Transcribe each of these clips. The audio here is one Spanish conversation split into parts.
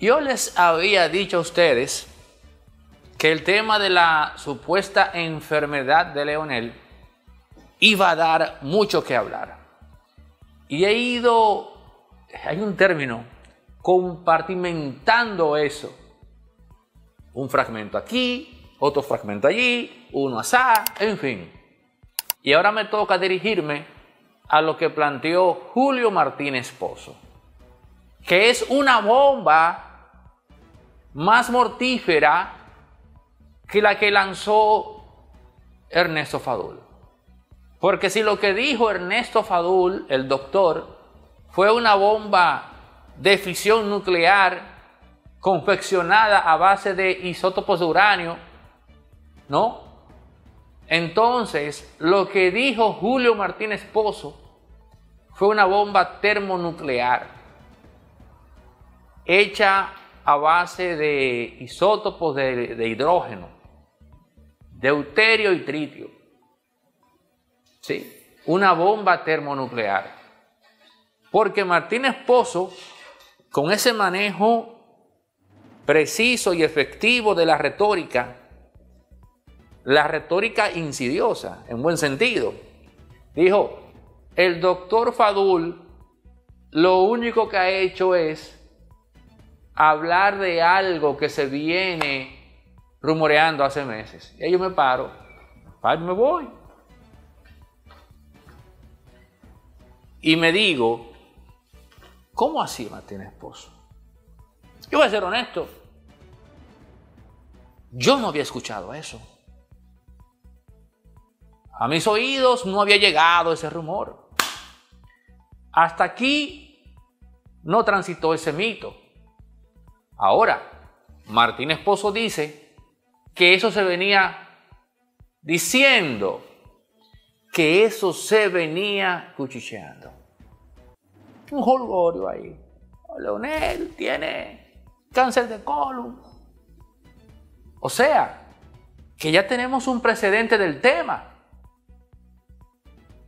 Yo les había dicho a ustedes que el tema de la supuesta enfermedad de Leonel iba a dar mucho que hablar. Y he ido, hay un término, compartimentando eso. Un fragmento aquí, otro fragmento allí, uno asá, en fin. Y ahora me toca dirigirme a lo que planteó Julio Martínez Pozo, que es una bomba más mortífera que la que lanzó Ernesto Fadul. Porque si lo que dijo Ernesto Fadul, el doctor, fue una bomba de fisión nuclear confeccionada a base de isótopos de uranio, ¿no? Entonces, lo que dijo Julio Martínez Pozo fue una bomba termonuclear hecha a base de isótopos de, hidrógeno, deuterio y tritio. ¿Sí? Una bomba termonuclear. Porque Martínez Pozo, con ese manejo preciso y efectivo de la retórica, la retórica insidiosa, en buen sentido, dijo, el doctor Fadul lo único que ha hecho es hablar de algo que se viene rumoreando hace meses. Y yo me paro, me voy. Y me digo, ¿cómo así Martín Esposo? Yo voy a ser honesto. Yo no había escuchado eso. A mis oídos no había llegado ese rumor. Hasta aquí no transitó ese mito. Ahora, Martín Esposo dice que eso se venía diciendo, que eso se venía cuchicheando. Un holgorio ahí. Leonel tiene cáncer de colon. O sea, que ya tenemos un precedente del tema.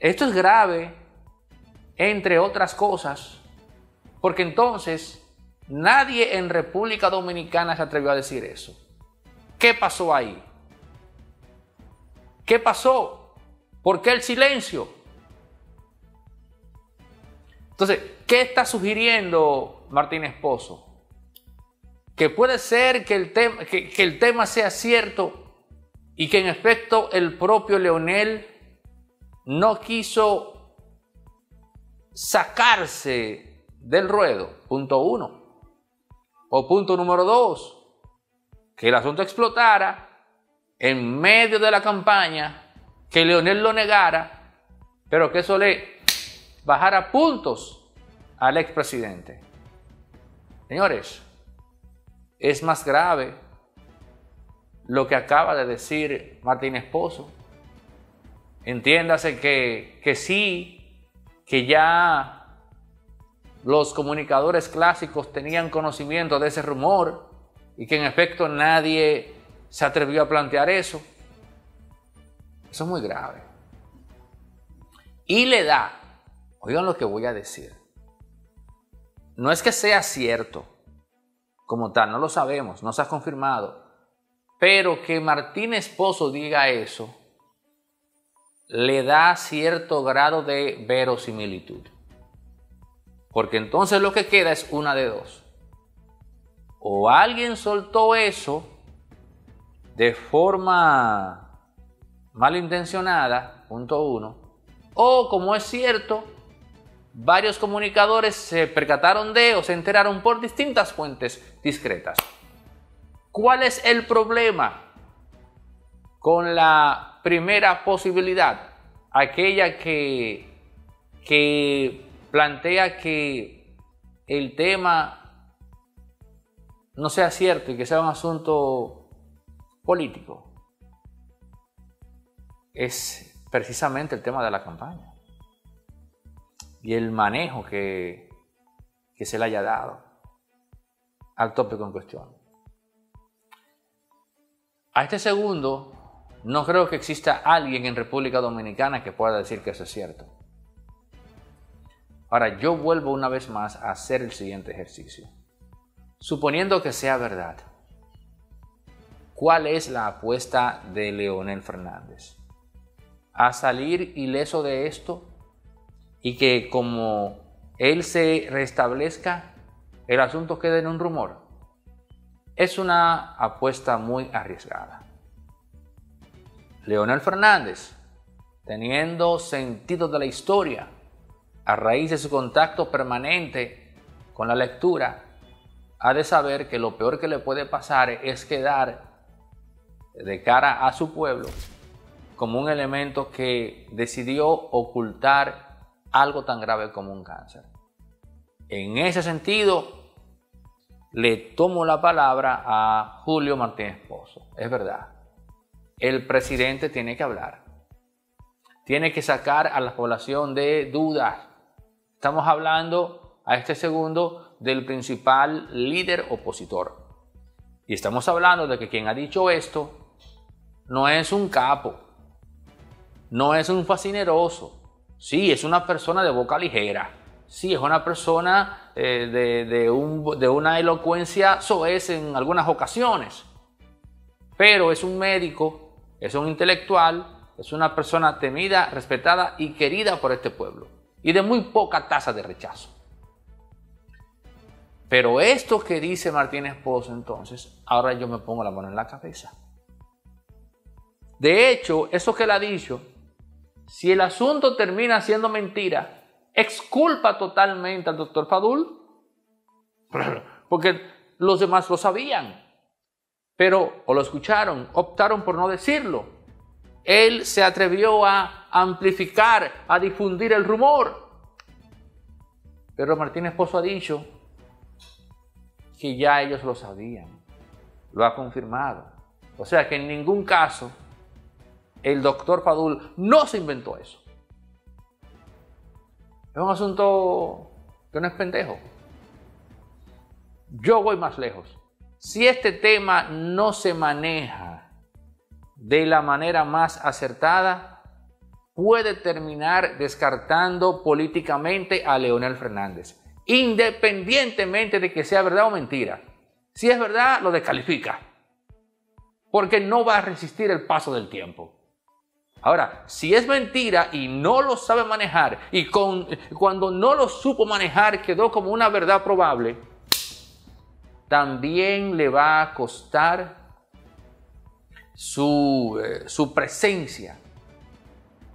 Esto es grave, entre otras cosas, porque entonces Nadie en República Dominicana se atrevió a decir eso. ¿Qué pasó ahí? ¿Qué pasó? ¿Por qué el silencio? Entonces, ¿qué está sugiriendo Martín Esposo? Que puede ser que el, tema, que el tema sea cierto y que en efecto el propio Leonel no quiso sacarse del ruedo, punto uno. O punto número dos, que el asunto explotara en medio de la campaña, que Leonel lo negara, pero que eso le bajara puntos al expresidente. Señores, es más grave lo que acaba de decir Martín Esposo. Entiéndase que, que sí, que ya los comunicadores clásicos tenían conocimiento de ese rumor y que en efecto nadie se atrevió a plantear eso. Eso es muy grave. Y le da, oigan lo que voy a decir, no es que sea cierto como tal, no lo sabemos, no se ha confirmado, pero que Martín Esposo diga eso le da cierto grado de verosimilitud. Porque entonces lo que queda es una de dos. O alguien soltó eso de forma malintencionada, punto uno. O como es cierto, varios comunicadores se percataron de o se enteraron por distintas fuentes discretas. ¿Cuál es el problema con la primera posibilidad? Aquella que, que plantea que el tema no sea cierto y que sea un asunto político, es precisamente el tema de la campaña y el manejo que, que se le haya dado al tópico en cuestión. A este segundo, no creo que exista alguien en República Dominicana que pueda decir que eso es cierto. Ahora yo vuelvo una vez más a hacer el siguiente ejercicio. suponiendo que sea verdad, ¿cuál es la apuesta de Leonel Fernández? ¿A salir ileso de esto y que como él se restablezca, el asunto quede en un rumor? Es una apuesta muy arriesgada. Leonel Fernández, teniendo sentido de la historia, a raíz de su contacto permanente con la lectura, ha de saber que lo peor que le puede pasar es quedar de cara a su pueblo como un elemento que decidió ocultar algo tan grave como un cáncer. En ese sentido, le tomo la palabra a Julio Martínez Pozo. Es verdad, el presidente tiene que hablar. Tiene que sacar a la población de dudas. Estamos hablando a este segundo del principal líder opositor. Y estamos hablando de que quien ha dicho esto no es un capo, no es un fascineroso, sí, es una persona de boca ligera, sí, es una persona eh, de, de una elocuencia soez en algunas ocasiones, pero es un médico, es un intelectual, es una persona temida, respetada y querida por este pueblo, y de muy poca tasa de rechazo. Pero esto que dice Martínez Pozo entonces, ahora yo me pongo la mano en la cabeza. De hecho, eso que él ha dicho, si el asunto termina siendo mentira, exculpa totalmente al doctor Fadul, porque los demás lo sabían, pero o lo escucharon, optaron por no decirlo. Él se atrevió a amplificar, a difundir el rumor. Pero Martínez Pozo ha dicho que ya ellos lo sabían. Lo ha confirmado. O sea que en ningún caso el doctor Padul no se inventó eso. Es un asunto que no es pendejo. Yo voy más lejos. Si este tema no se maneja de la manera más acertada, puede terminar descartando políticamente a Leonel Fernández independientemente de que sea verdad o mentira. Si es verdad, lo descalifica, porque no va a resistir el paso del tiempo. Ahora, si es mentira y no lo sabe manejar, y con, cuando no lo supo manejar quedó como una verdad probable, también le va a costar su, eh, su presencia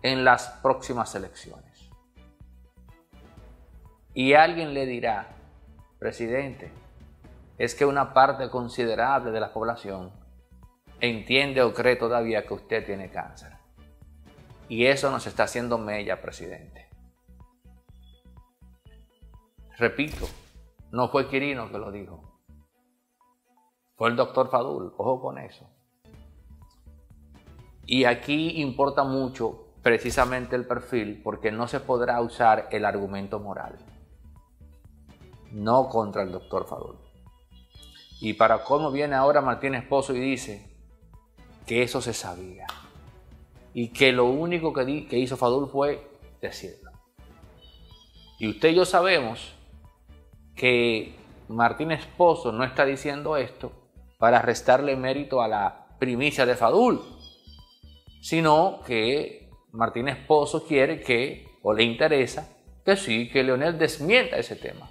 en las próximas elecciones. Y alguien le dirá, presidente, es que una parte considerable de la población entiende o cree todavía que usted tiene cáncer. Y eso nos está haciendo mella, presidente. Repito, no fue Quirino que lo dijo. Fue el doctor Fadul. Ojo con eso. Y aquí importa mucho precisamente el perfil porque no se podrá usar el argumento moral no contra el doctor Fadul. Y para cómo viene ahora Martín Esposo y dice que eso se sabía y que lo único que, hizo Fadul fue decirlo. Y usted y yo sabemos que Martín Esposo no está diciendo esto para restarle mérito a la primicia de Fadul, sino que Martín Esposo quiere que, o le interesa, que sí, que Leonel desmienta ese tema.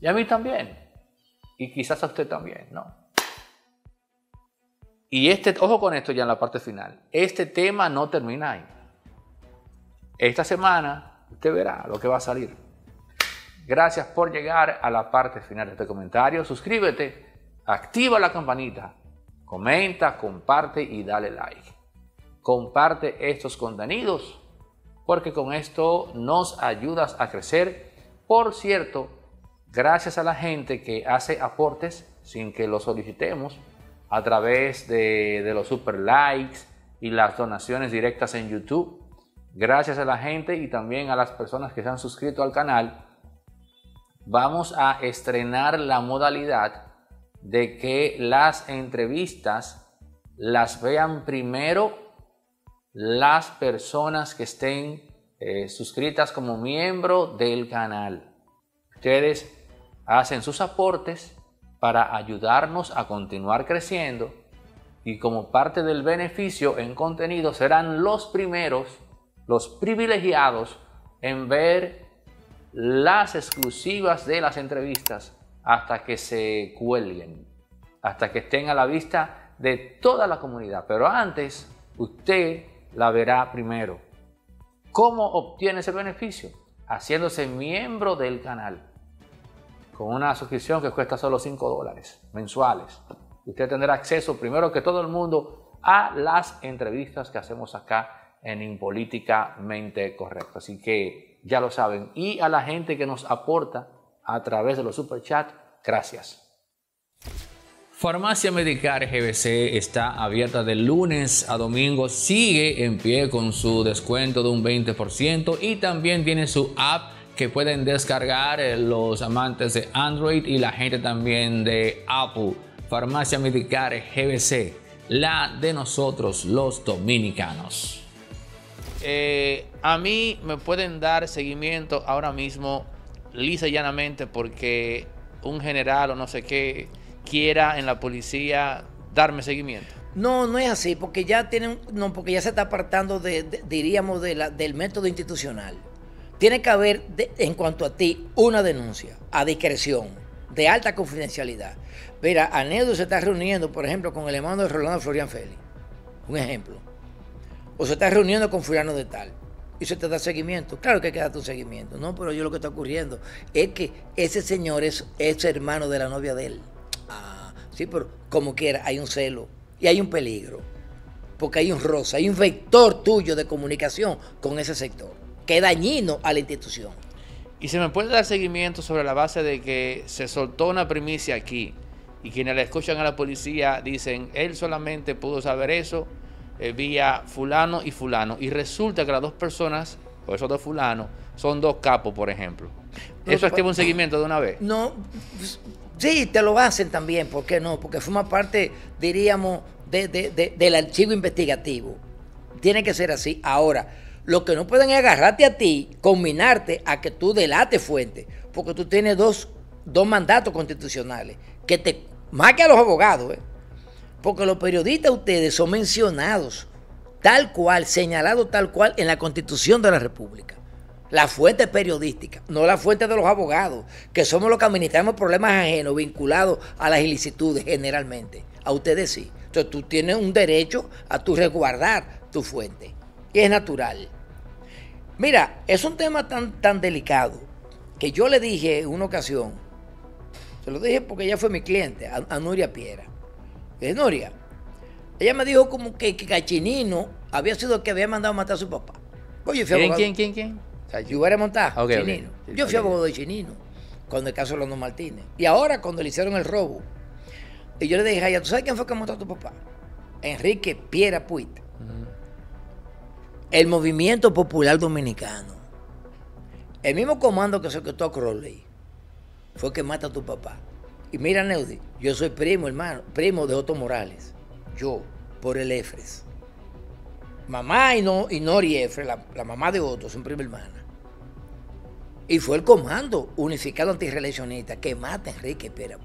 Y a mí también. Y quizás a usted también, ¿no? Y este, ojo con esto ya en la parte final. Este tema no termina ahí. Esta semana usted verá lo que va a salir. Gracias por llegar a la parte final de este comentario. Suscríbete, activa la campanita, comenta, comparte y dale like. Comparte estos contenidos porque con esto nos ayudas a crecer. Por cierto, gracias a la gente que hace aportes sin que lo solicitemos a través de, los super likes y las donaciones directas en YouTube. Gracias a la gente y también a las personas que se han suscrito al canal, vamos a estrenar la modalidad de que las entrevistas las vean primero las personas que estén eh, suscritas como miembro del canal. Ustedes hacen sus aportes para ayudarnos a continuar creciendo y como parte del beneficio en contenido serán los primeros, los privilegiados en ver las exclusivas de las entrevistas hasta que se cuelguen, hasta que estén a la vista de toda la comunidad. Pero antes, usted la verá primero. ¿Cómo obtiene ese beneficio? Haciéndose miembro del canal con una suscripción que cuesta solo 5 dólares mensuales. Usted tendrá acceso primero que todo el mundo a las entrevistas que hacemos acá en Impolíticamente Correcto. Así que ya lo saben. Y a la gente que nos aporta a través de los superchats, gracias. Farmacia Medicar GBC está abierta de lunes a domingo, sigue en pie con su descuento de un 20% y también tiene su app que pueden descargar eh, los amantes de Android y la gente también de Apple. Farmacia Medicar GBC, la de nosotros los dominicanos. Eh, a mí me pueden dar seguimiento ahora mismo lisa y llanamente porque un general o no sé qué quiera en la policía darme seguimiento. No, no es así, porque ya tienen, no, porque ya se está apartando de, diríamos, del método institucional. Tiene que haber, en cuanto a ti, una denuncia a discreción, de alta confidencialidad. Mira, Anedo se está reuniendo, por ejemplo, con el hermano de Rolando Florian Félix. Un ejemplo. O se está reuniendo con fulano de tal. Y se te da seguimiento. Claro que hay que darte un seguimiento. No, pero yo lo que está ocurriendo es que ese señor es, es hermano de la novia de él. Ah, sí, pero como quiera, hay un celo y hay un peligro. Porque hay un rosa, hay un vector tuyo de comunicación con ese sector que es dañino a la institución. Y se me puede dar seguimiento sobre la base de que se soltó una primicia aquí y quienes le escuchan a la policía dicen, él solamente pudo saber eso eh, vía fulano y fulano. Y resulta que las dos personas, o esos dos fulanos, son dos capos, por ejemplo. ¿Eso es que un seguimiento de una vez? No, sí, te lo hacen también, ¿por qué no? Porque forma parte, diríamos, del archivo investigativo. Tiene que ser así. Ahora, lo que no pueden es agarrarte a ti, combinarte a que tú delates fuente, porque tú tienes dos, mandatos constitucionales, que te, más que a los abogados, ¿eh? porque los periodistas ustedes son mencionados tal cual, señalados tal cual en la constitución de la República. La fuente periodística, no la fuente de los abogados, que somos los que administramos problemas ajenos vinculados a las ilicitudes generalmente. A ustedes sí. Entonces tú tienes un derecho a tu resguardar tu fuente y es natural. Mira, es un tema tan, tan delicado que yo le dije en una ocasión, se lo dije porque ella fue mi cliente, a, Nuria Piera. Es Nuria. Ella me dijo como que, que Cachinino había sido el que había mandado a matar a su papá. Pues ¿Quién, quién, quién, quién? Sea, yo hubiera montado Chinino. yo fui abogado de Chinino cuando el caso de Londo Martínez. Y ahora cuando le hicieron el robo. Y yo le dije a ella, ¿tú sabes quién fue que mató a tu papá? Enrique Piera Puit el movimiento popular dominicano, el mismo comando que se a Crowley, fue que mata a tu papá. Y mira, Neudi, yo soy primo, hermano, primo de Otto Morales. Yo, por el EFRES. Mamá y, no, y Nori Efres, la, mamá de Otto, son prima hermana. Y fue el comando unificado antirreeleccionista que mata a Enrique Pérez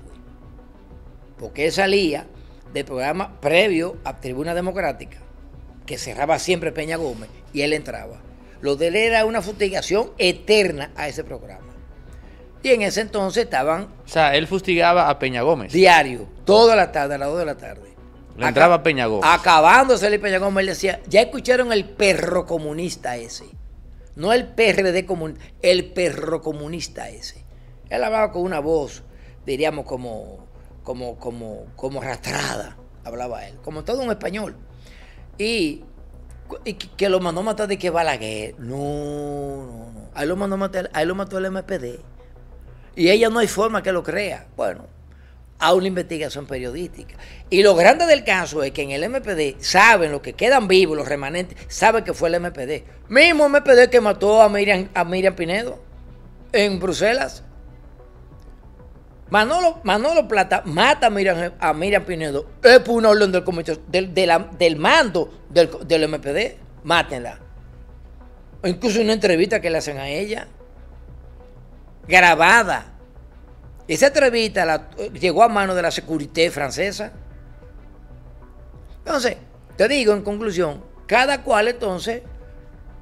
Porque él salía del programa previo a Tribuna Democrática que cerraba siempre Peña Gómez y él entraba. Lo de él era una fustigación eterna a ese programa. Y en ese entonces estaban. O sea, él fustigaba a Peña Gómez. Diario, toda la tarde, a las 2 de la tarde. Le entraba Peña Gómez. Acabándose el Peña Gómez, él decía: Ya escucharon el perro comunista ese. No el PRD comunista, el perro comunista ese. Él hablaba con una voz, diríamos, como, como, como, como arrastrada, hablaba él, como todo un español. Y, que lo mandó matar de que Balaguer. No, no, no. Ahí lo mandó matar, ahí lo mató el MPD. Y ella no hay forma que lo crea. Bueno, a una investigación periodística. Y lo grande del caso es que en el MPD saben, los que quedan vivos, los remanentes, saben que fue el MPD. Mismo MPD que mató a Miriam, a Miriam Pinedo en Bruselas. Manolo, Manolo Plata mata a Miriam, a Miriam Pinedo. Es por una orden del, del, del mando del, del, MPD. Mátenla. incluso una entrevista que le hacen a ella. Grabada. Esa entrevista la- llegó a mano de la Securité francesa. Entonces, te digo en conclusión, cada cual entonces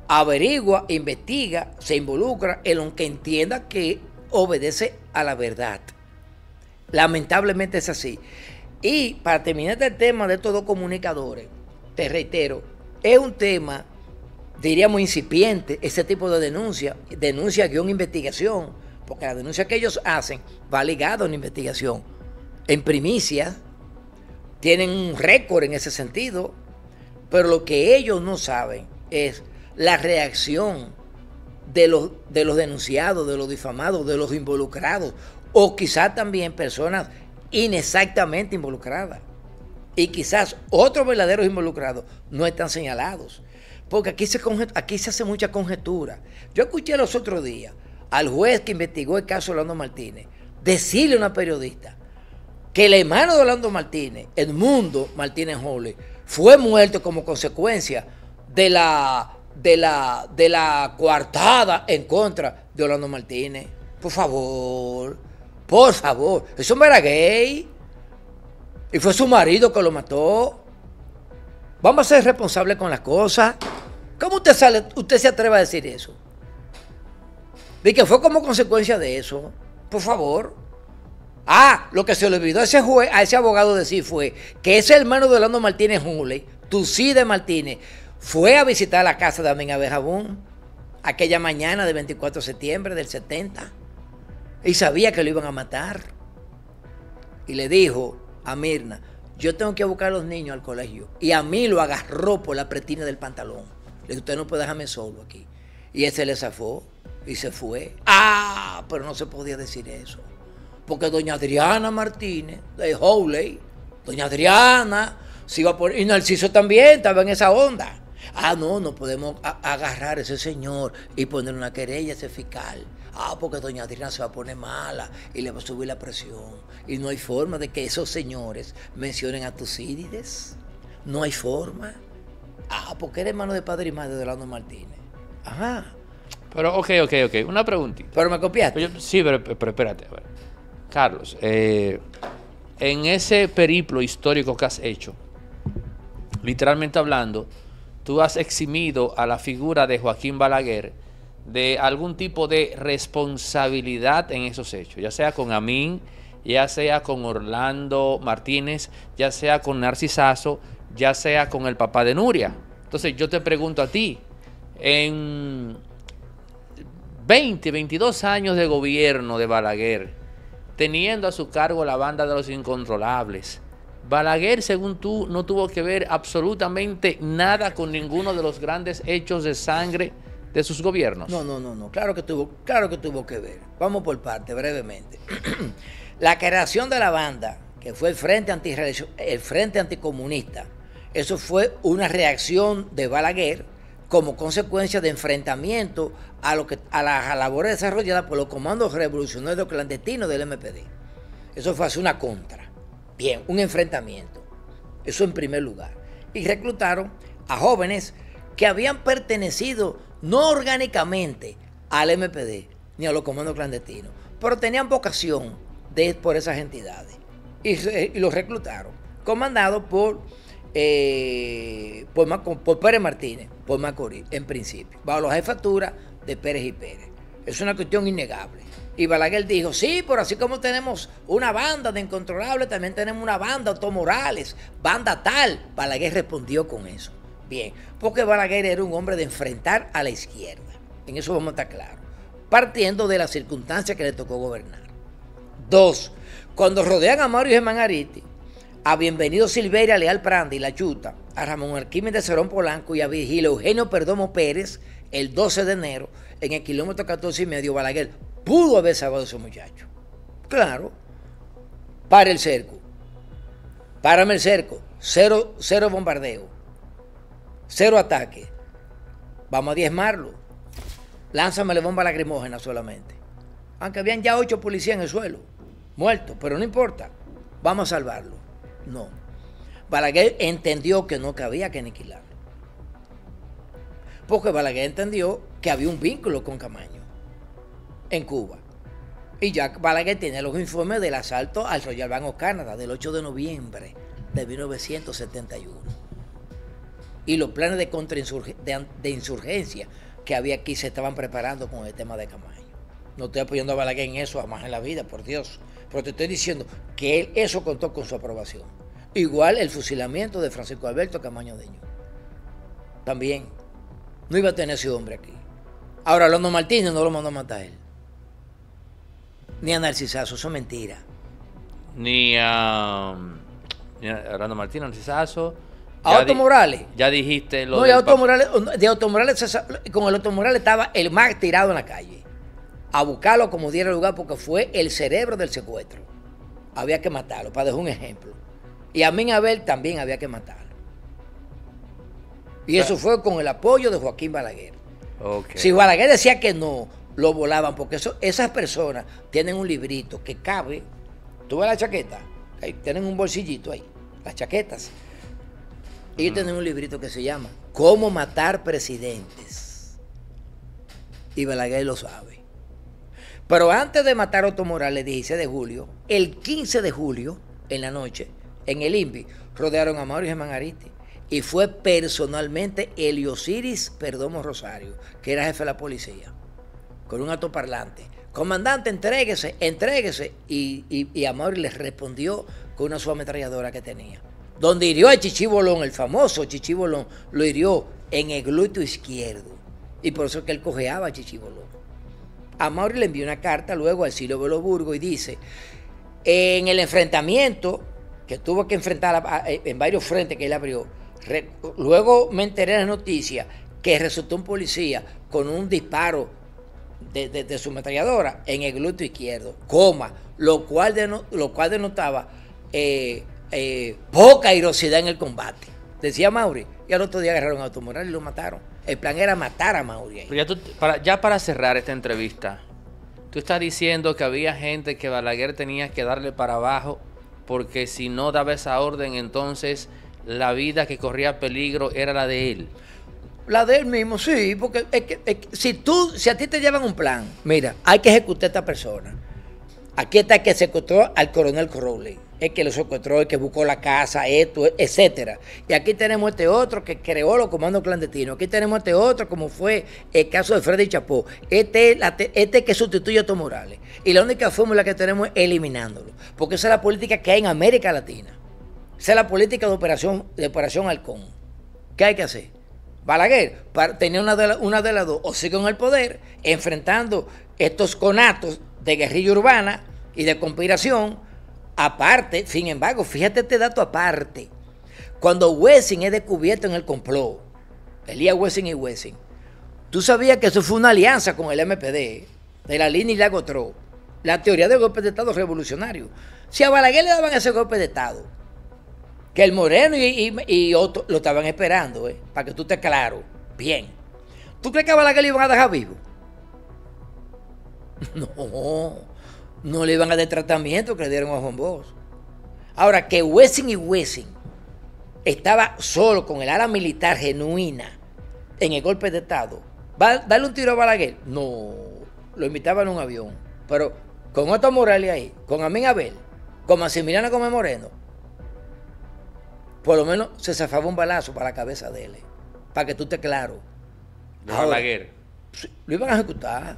averigua, investiga, se involucra en lo que entienda que obedece a la verdad. Lamentablemente es así. Y para terminar el tema de estos dos comunicadores, te reitero, es un tema, diríamos, incipiente, ese tipo de denuncia, denuncia guion investigación, porque la denuncia que ellos hacen va ligada a una investigación. En primicia, tienen un récord en ese sentido, pero lo que ellos no saben es la reacción de los, de los denunciados, de los difamados, de los involucrados, o quizás también personas inexactamente involucradas. Y quizás otros verdaderos involucrados no están señalados. Porque aquí se, aquí se hace mucha conjetura. Yo escuché los otros días al juez que investigó el caso de Orlando Martínez decirle a una periodista que el hermano de Orlando Martínez, Edmundo Martínez Holly, fue muerto como consecuencia de la, de la, de la coartada en contra de Orlando Martínez. Por favor, por favor. Eso no era gay. Y fue su marido que lo mató. Vamos a ser responsables con las cosas. ¿Cómo usted, sale, usted se atreve a decir eso? De que fue como consecuencia de eso. Por favor. Ah, lo que se le olvidó a ese juez, a abogado decir fue que ese hermano de Orlando Martínez Jule, Tucide Martínez, fue a visitar la casa de Amin Abejabón aquella mañana del 24 de septiembre del 70 y sabía que lo iban a matar. Y le dijo a Mirna, yo tengo que buscar a los niños al colegio. Y a mí lo agarró por la pretina del pantalón. Le dije, usted no puede dejarme solo aquí. Y ese le zafó y se fue. Ah, pero no se podía decir eso. Porque doña Adriana Martínez, de Howley, doña Adriana, se iba por... Y Narciso también estaba en esa onda. Ah, no, no podemos agarrar a ese señor y poner una querella a ese fiscal. Ah, porque doña Adriana se va a poner mala y le va a subir la presión. Y no hay forma de que esos señores mencionen a Tucídides. No hay forma. Ah, porque eres hermano de padre y madre de Orlando Martínez. Ajá. Pero, ok, ok, ok. Una preguntita. Pero me copiaste. Yo- sí, pero, pero espérate. a ver. Carlos, eh, en ese periplo histórico que has hecho, literalmente hablando, tú has eximido a la figura de Joaquín Balaguer de algún tipo de responsabilidad en esos hechos, ya sea con Amin, ya sea con Orlando Martínez, ya sea con Narcisazo, ya sea con el papá de Nuria. Entonces yo te pregunto a ti, en 20, 22 años de gobierno de Balaguer, teniendo a su cargo la banda de los incontrolables. Balaguer, según tú, no tuvo que ver absolutamente nada con ninguno de los grandes hechos de sangre de sus gobiernos. No, no, no, no. Claro que tuvo, claro que tuvo que ver. Vamos por parte, brevemente. la creación de la banda, que fue el Frente, el Frente Anticomunista, eso fue una reacción de Balaguer como consecuencia de enfrentamiento a, lo que, a las labores desarrolladas por los comandos revolucionarios clandestinos del MPD. Eso fue hacer una contra. Bien, un enfrentamiento. Eso en primer lugar. Y reclutaron a jóvenes que habían pertenecido no orgánicamente al MPD ni a los comandos clandestinos, pero tenían vocación de por esas entidades. Y, los reclutaron, comandados por, eh, por, por Pérez Martínez, por Macorís, en principio, bajo la jefatura de Pérez y Pérez. Es una cuestión innegable. Y Balaguer dijo, sí, pero así como tenemos una banda de incontrolables, también tenemos una banda de Morales, banda tal. Balaguer respondió con eso. Bien, porque Balaguer era un hombre de enfrentar a la izquierda. En eso vamos a estar claros. Partiendo de las circunstancias que le tocó gobernar. Dos, cuando rodean a Mario Germán Ariti, a Bienvenido Silveria Leal Prandi, La Chuta, a Ramón Arquímedes de Cerón Polanco y a Virgilio Eugenio Perdomo Pérez, el 12 de enero, en el kilómetro 14 y medio, Balaguer pudo haber salvado a ese muchacho. Claro. Para el cerco. Párame el cerco. Cero, cero bombardeo. Cero ataque. Vamos a diezmarlo. Lánzamele bomba lacrimógena solamente. Aunque habían ya ocho policías en el suelo, muertos, pero no importa. Vamos a salvarlo. No. Balaguer entendió que no cabía que aniquilarlo. Porque Balaguer entendió que había un vínculo con Camaño en Cuba. Y Jack Balaguer tiene los informes del asalto al Royal Bank of Canada del 8 de noviembre de 1971. Y los planes de, de, de insurgencia que había aquí se estaban preparando con el tema de Camaño. No estoy apoyando a Balaguer en eso, jamás en la vida, por Dios. Pero te estoy diciendo que él eso contó con su aprobación. Igual el fusilamiento de Francisco Alberto Camaño Deño. También. No iba a tener ese hombre aquí. Ahora, Londo Martínez no lo mandó a matar él. Ni a Narcisazo, eso es mentira. Ni a, ni a Martínez, Narcisazo. A Otto Morales. Ya dijiste lo No, de Otto Morales, de Otto Morales, con el Otto Morales estaba el más tirado en la calle. A buscarlo como diera lugar porque fue el cerebro del secuestro. Había que matarlo, para dejar un ejemplo. Y a mí Abel también había que matarlo. Y eso fue con el apoyo de Joaquín Balaguer. Si Balaguer decía que no, lo volaban, porque eso, esas personas tienen un librito que cabe. ¿Tú ves la chaqueta? Ahí, tienen un bolsillito ahí, las chaquetas. Y tienen un librito que se llama Cómo matar presidentes. Y Balaguer lo sabe. Pero antes de matar a Otto Morales, 16 de julio, el 15 de julio, en la noche, en el INVI, rodearon a Mauricio Germán y fue personalmente Eliosiris Perdomo Rosario, que era jefe de la policía, con un parlante. Comandante, entréguese, entréguese. Y, y, y Amaury les respondió con una subametralladora que tenía. Donde hirió a Chichibolón, el famoso Chichibolón, lo hirió en el glúteo izquierdo. Y por eso es que él cojeaba a Chichibolón. Amaury le envió una carta luego al Silo Veloburgo y dice, en el enfrentamiento que tuvo que enfrentar en varios frentes que él abrió, luego me enteré en la noticia que resultó un policía con un disparo de, su ametralladora en el glúteo izquierdo, coma, lo cual, lo cual denotaba eh, eh, poca irosidad en el combate. Decía Mauri, y al otro día agarraron a Automoral y lo mataron. El plan era matar a Mauri. Ya, para, ya para cerrar esta entrevista, tú estás diciendo que había gente que Balaguer tenía que darle para abajo porque si no daba esa orden, entonces la vida que corría peligro era la de él. La de él mismo, sí, porque es que, si tú, si a ti te llevan un plan, mira, hay que ejecutar a esta persona. Aquí está el que secuestró al coronel Crowley, el que lo secuestró, el que buscó la casa, esto, etcétera. Y aquí tenemos este otro que creó los comandos clandestinos. Aquí tenemos este otro, como fue el caso de Freddy Chapó. Este, este que sustituye a Otto Morales. Y la única fórmula que tenemos es eliminándolo. Porque esa es la política que hay en América Latina. Esa es la política de operación, de operación Halcón. ¿Qué hay que hacer? Balaguer tenía una de, una de las dos, o sigue en el poder, enfrentando estos conatos de guerrilla urbana y de conspiración. Aparte, sin embargo, fíjate este dato aparte. Cuando Wessing es descubierto en el complot, Elías Wessing y Wessing, tú sabías que eso fue una alianza con el MPD, de la línea y la Gotro, la teoría del golpe de Estado revolucionario. Si a Balaguer le daban ese golpe de Estado, que el Moreno y, otro lo estaban esperando, ¿eh? para que tú estés claro, bien. ¿Tú crees que a Balaguer le iban a dejar vivo? No, no le iban a dar tratamiento que le dieron a Juan Bosch. Ahora, que Wessing y Wessing estaba solo con el ala militar genuina en el golpe de Estado, ¿va darle un tiro a Balaguer? No, lo invitaban en un avión. Pero con Otto Morales ahí, con Amín Abel, con Maximiliano Gómez Moreno, por lo menos se zafaba un balazo para la cabeza de él. Para que tú estés claro. Balaguer. Lo iban a ejecutar.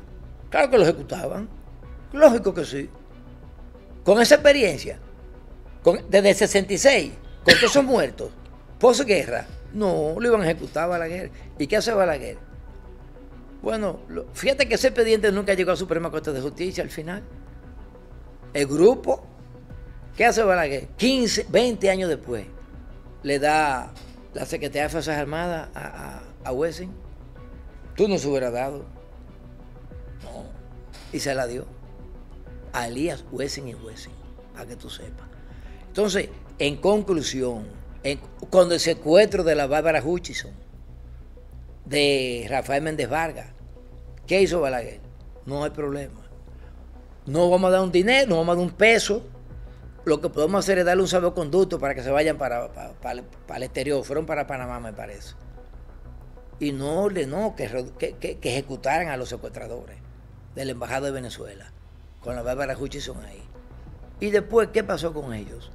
Claro que lo ejecutaban. Lógico que sí. Con esa experiencia, desde el 66, con todos esos muertos, posguerra, no, lo iban a ejecutar a Balaguer. ¿Y qué hace Balaguer? Bueno, fíjate que ese expediente nunca llegó a la Suprema Corte de Justicia al final. El grupo, ¿qué hace Balaguer? 15, 20 años después, le da la Secretaría de Fuerzas Armadas a, a, a Wessing. Tú no se hubiera dado. No. Y se la dio a Elías Wessing y Wessing, para que tú sepas. Entonces, en conclusión, cuando el secuestro de la Bárbara Hutchison, de Rafael Méndez Vargas, ¿qué hizo Balaguer? No hay problema. No vamos a dar un dinero, no vamos a dar un peso. Lo que podemos hacer es darle un salvoconducto para que se vayan para, para, el exterior. Fueron para Panamá, me parece. Y no ordenó que, que, que ejecutaran a los secuestradores de la Embajada de Venezuela con la Bárbara Hutchison ahí. Y después, ¿qué pasó con ellos?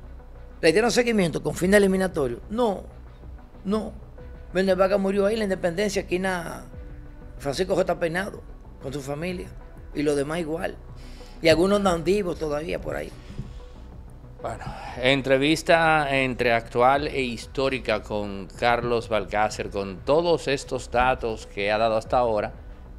¿Le dieron seguimiento con fin de eliminatorio? No, no. Vende Vaca murió ahí, la independencia, aquí na Francisco J. Peinado, con su familia. Y los demás igual. Y algunos andan vivos todavía por ahí. Bueno, entrevista entre actual e histórica con Carlos Balcácer, con todos estos datos que ha dado hasta ahora.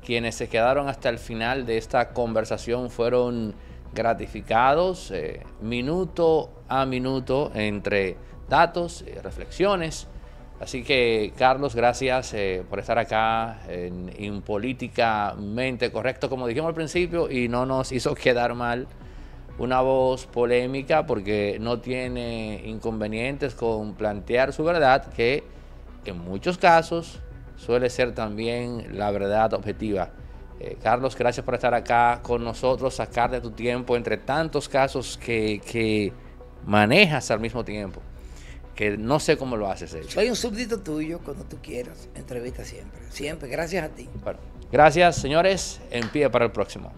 Quienes se quedaron hasta el final de esta conversación fueron gratificados, eh, minuto a minuto, entre datos, y reflexiones. Así que, Carlos, gracias eh, por estar acá en, Políticamente Correcto, como dijimos al principio, y no nos hizo quedar mal una voz polémica porque no tiene inconvenientes con plantear su verdad, que en muchos casos suele ser también la verdad objetiva. Eh, Carlos, gracias por estar acá con nosotros, sacar de tu tiempo entre tantos casos que, manejas al mismo tiempo, que no sé cómo lo haces. Soy un súbdito tuyo cuando tú quieras, entrevista siempre, siempre, gracias a ti. Bueno, gracias señores, en pie para el próximo.